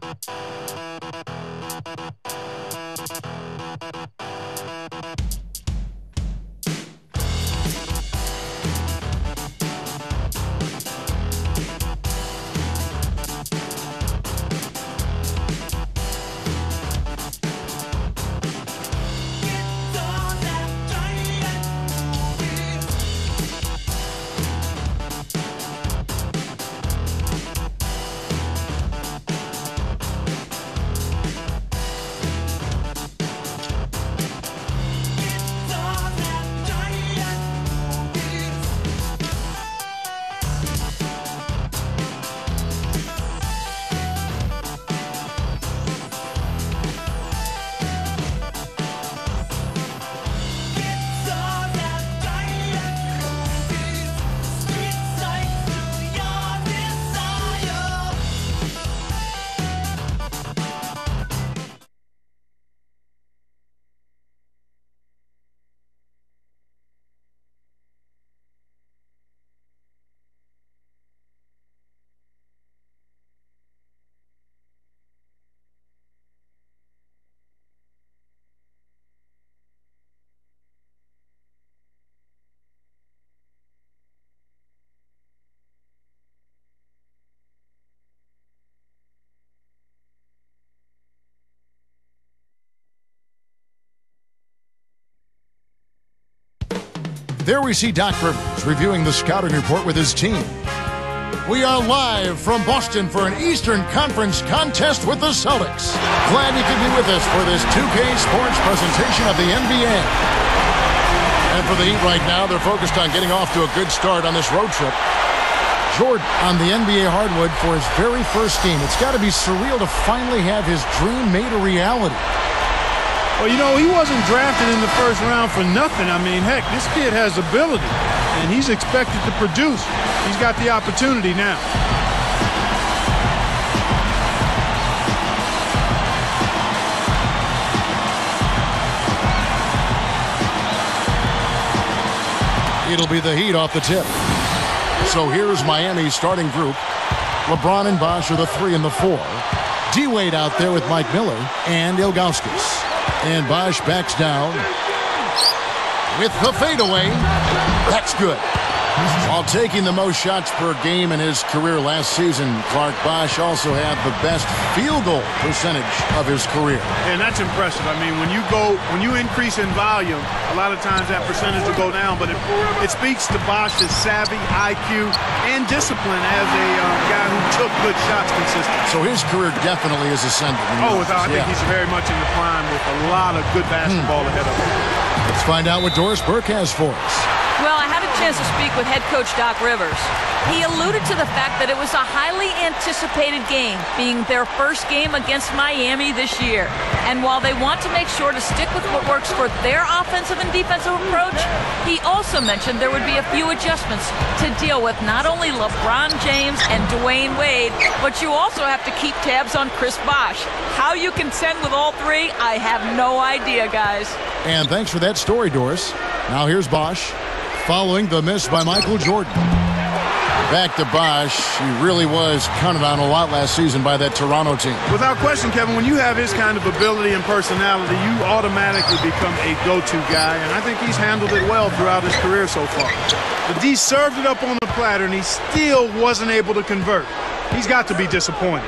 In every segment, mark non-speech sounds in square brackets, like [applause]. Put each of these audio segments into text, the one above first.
Thank you. There we see Doc Rivers reviewing the scouting report with his team. We are live from Boston for an Eastern Conference contest with the Celtics. Glad you could be with us for this 2K Sports presentation of the NBA. And for the Heat right now, they're focused on getting off to a good start on this road trip. Jordan on the NBA hardwood for his very first game. It's got to be surreal to finally have his dream made a reality. Well, you know, he wasn't drafted in the first round for nothing. I mean, heck, this kid has ability, and he's expected to produce. He's got the opportunity now. It'll be the Heat off the tip. So here's Miami's starting group. LeBron and Bosh are the three and the four. D-Wade out there with Mike Miller and Ilgauskas. And Bosh backs down with the fadeaway. That's good. While taking the most shots per game in his career last season, Clark Bosh also had the best field goal percentage of his career. And that's impressive. I mean, when you go, when you increase in volume, a lot of times that percentage will go down, but it, it speaks to Bosh's savvy, IQ, and discipline as a um, guy who took good shots consistently. So his career definitely is ascending. Oh, without, I think he's very much in the prime with a lot of good basketball hmm. ahead of him. Let's find out what Doris Burke has for us. Chance to speak with head coach Doc Rivers. He alluded to the fact that it was a highly anticipated game, being their first game against Miami this year. And while they want to make sure to stick with what works for their offensive and defensive approach, he also mentioned there would be a few adjustments to deal with not only LeBron James and Dwyane Wade, but you also have to keep tabs on Chris Bosh. How you contend with all three, I have no idea, guys. And thanks for that story, Doris. Now here's Bosh following the miss by Michael Jordan. Back to Bosh. He really was counted on a lot last season by that Toronto team. Without question, Kevin, when you have his kind of ability and personality, you automatically become a go-to guy, and I think he's handled it well throughout his career so far. But D served it up on the platter, and he still wasn't able to convert. He's got to be disappointed.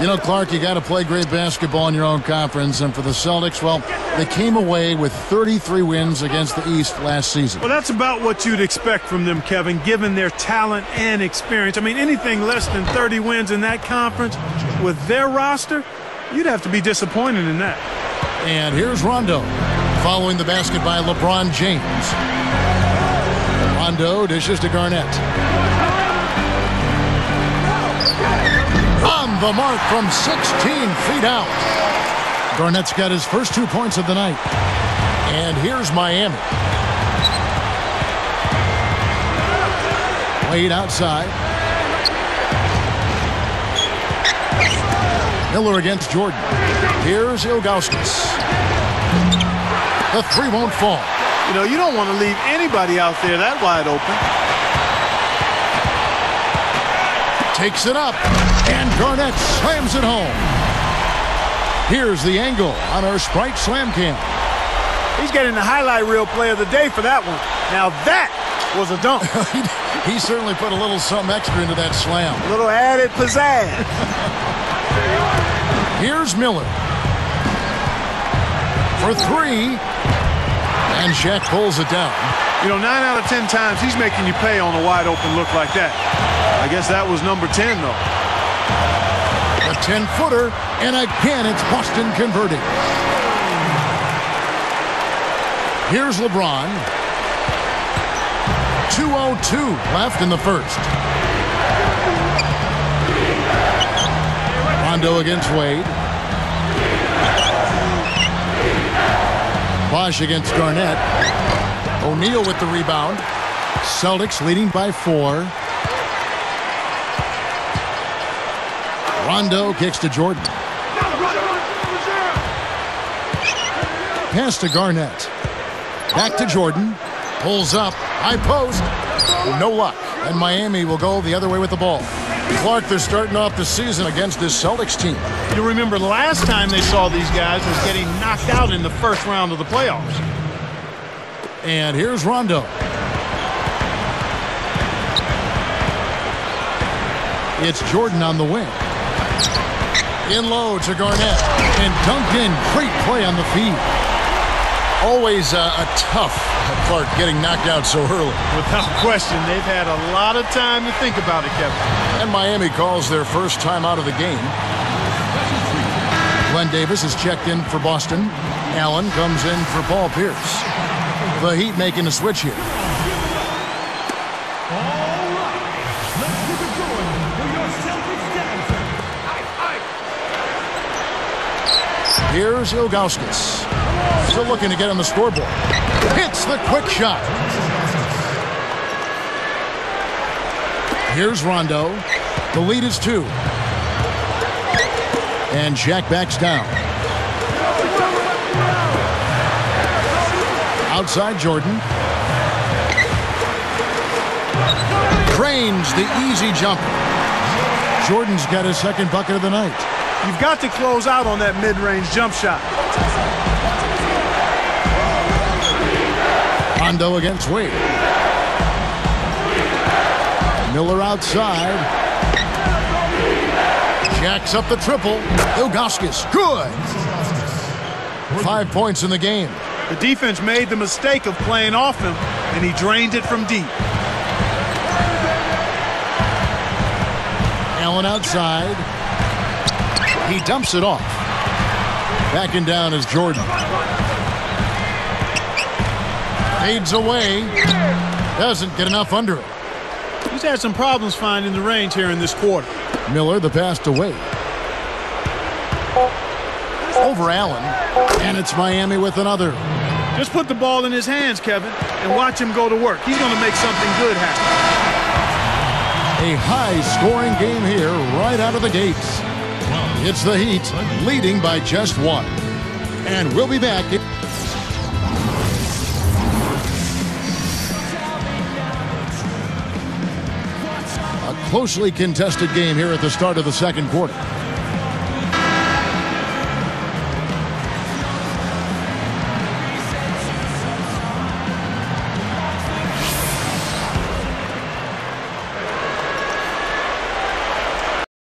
You know, Clark, you got to play great basketball in your own conference. And for the Celtics, well, they came away with 33 wins against the East last season. Well, that's about what you'd expect from them, Kevin, given their talent and experience. I mean, anything less than 30 wins in that conference with their roster, you'd have to be disappointed in that. And here's Rondo following the basket by LeBron James. Rondo dishes to Garnett. The mark from 16 feet out. Garnett's got his first two points of the night. And here's Miami. Wade outside. Miller against Jordan. Here's Ilgauskas. The three won't fall. You know, you don't want to leave anybody out there that wide open. Takes it up, and Garnett slams it home. Here's the angle on our Sprite Slam Cam. He's getting the highlight reel play of the day for that one. Now that was a dunk. [laughs] he certainly put a little something extra into that slam. A little added pizzazz. Here's Miller. For three. And Shaq pulls it down. You know, nine out of ten times he's making you pay on a wide open look like that. I guess that was number 10, though. A 10-footer, and again it's Boston converting. Here's LeBron. 2.02 left in the first. Rondo against Wade. Bosh against Garnett. O'Neal with the rebound. Celtics leading by four. Rondo kicks to Jordan. Pass to Garnett. Back to Jordan. Pulls up. High post. No luck. And Miami will go the other way with the ball. Clark, they're starting off the season against this Celtics team. You remember the last time they saw these guys was getting knocked out in the first round of the playoffs. And here's Rondo. It's Jordan on the wing. In low to Garnett. And dunked in. Great play on the feed. Always uh, a tough Clark getting knocked out so early. Without question, they've had a lot of time to think about it, Kevin. And Miami calls their first time out of the game. Glen Davis is checked in for Boston. Allen comes in for Paul Pierce. The Heat making a switch here. Here's Ilgauskas. Still looking to get on the scoreboard. Hits the quick shot. Here's Rondo. The lead is two. And Shaq backs down. Outside Jordan. Cranes the easy jumper. Jordan's got his second bucket of the night. You've got to close out on that mid-range jump shot. Rondo against Wade. Miller outside. Jacks up the triple. Ilgauskas, good. Five points in the game. The defense made the mistake of playing off him, and he drained it from deep. Allen outside. He dumps it off. Backing down is Jordan. Fades away. Doesn't get enough under it. He's had some problems finding the range here in this quarter. Miller, the pass to Wade. Over Allen. And it's Miami with another. Just put the ball in his hands, Kevin, and watch him go to work. He's going to make something good happen. A high-scoring game here right out of the gates. It's the Heat leading by just one. And we'll be back. A closely contested game here at the start of the second quarter.